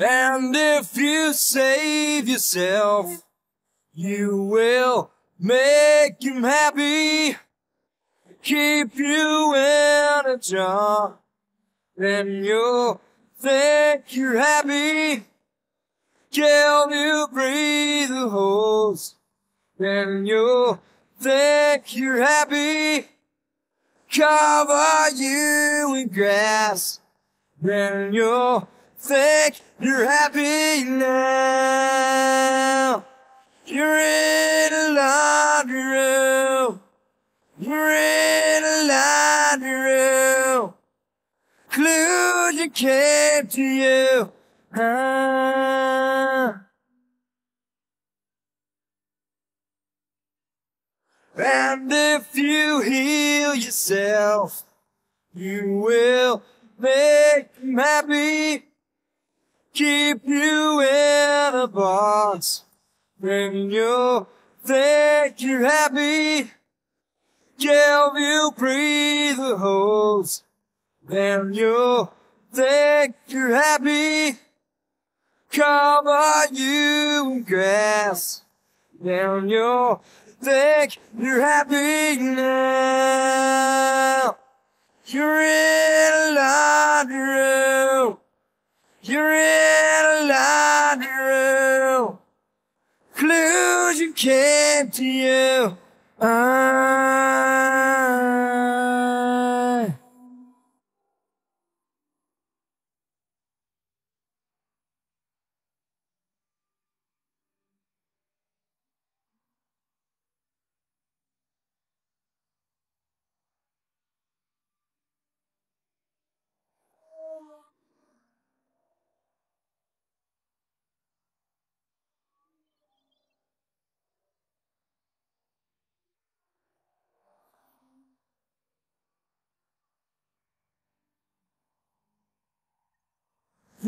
And if you save yourself, you will make him happy. Keep you in a jar, then you'll think you're happy. Till you breathe the holes, then you'll think you're happy. Cover you in grass, then you'll think you're happy now. You're in a laundry room. You're in a laundry room. Conclusion came to you. Ah. And if you heal yourself, you will make him happy. Keep you in a box, then you'll think you're happy. Give you breathe the holes, then you'll think you're happy. Cover you in grass, then you'll think you're happy now. You're in a laundry room. You're in a laundry room. Conclusion came to you. I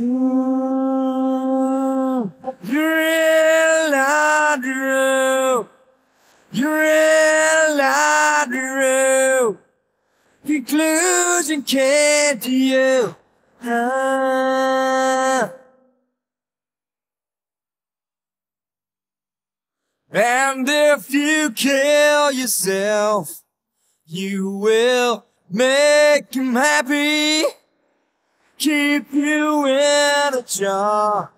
Room. You're in a laundry room. Conclusion came to you. And if you kill yourself, you will make him happy. Keep you in a jar,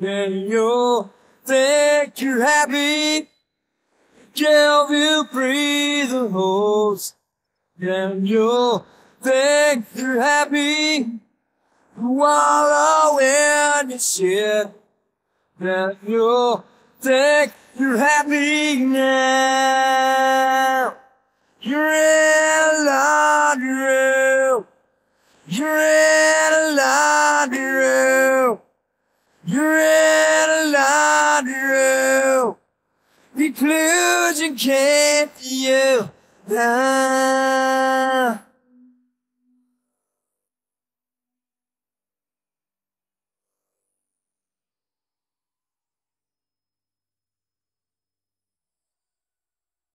then you'll think you're happy. Give you breathe the holes, then you'll think you're happy. Wallow in your shit, then you'll think you're happy now. You're in a laundry. You're in a laundry room. You're in a laundry room. Conclusion came to you. Ah.